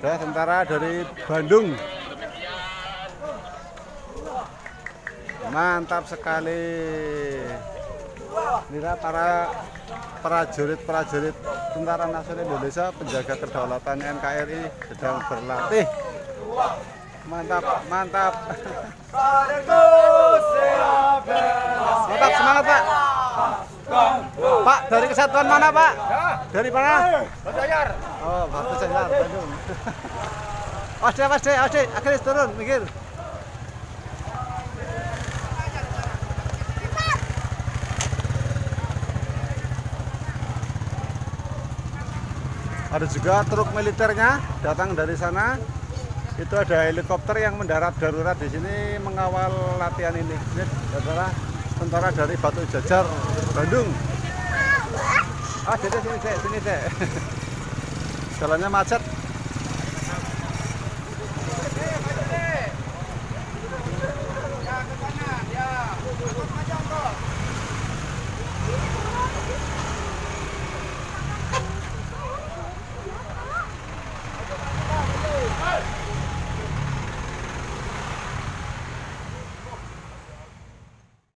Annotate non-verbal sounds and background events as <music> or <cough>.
Ada tentara dari Bandung. Mantap sekali. Inilah para prajurit-prajurit Tentara Nasional Indonesia penjaga kedaulatan NKRI sedang berlatih. Mantap, mantap. Mantap semangat Pak. Pak dari kesatuan mana Pak? Dari mana? Oh, Batu Janyar, Bandung. <laughs> Wasde, wasde, wasde, akhirnya turun, mikir. Ada juga truk militernya datang dari sana. Itu ada helikopter yang mendarat darurat di sini mengawal latihan ini. Ini adalah tentara dari Batu Jajar, Bandung. Ah, sini, sini, sini, <laughs> Jalannya macet.